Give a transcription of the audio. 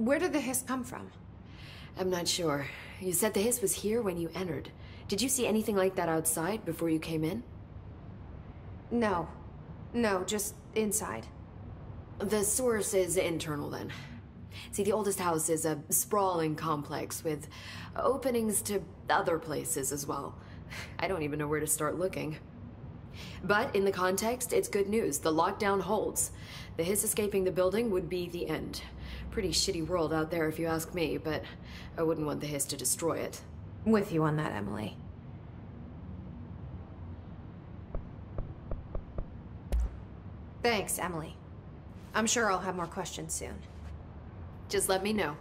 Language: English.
Where did the hiss come from? I'm not sure. You said the hiss was here when you entered. Did you see anything like that outside before you came in? No. No, just inside. The source is internal then. See, the oldest house is a sprawling complex with openings to other places as well. I don't even know where to start looking. But in the context, it's good news. The lockdown holds. The hiss escaping the building would be the end. Pretty shitty world out there if you ask me, but I wouldn't want the hiss to destroy it. With you on that, Emily. Thanks, Emily. I'm sure I'll have more questions soon. Just let me know.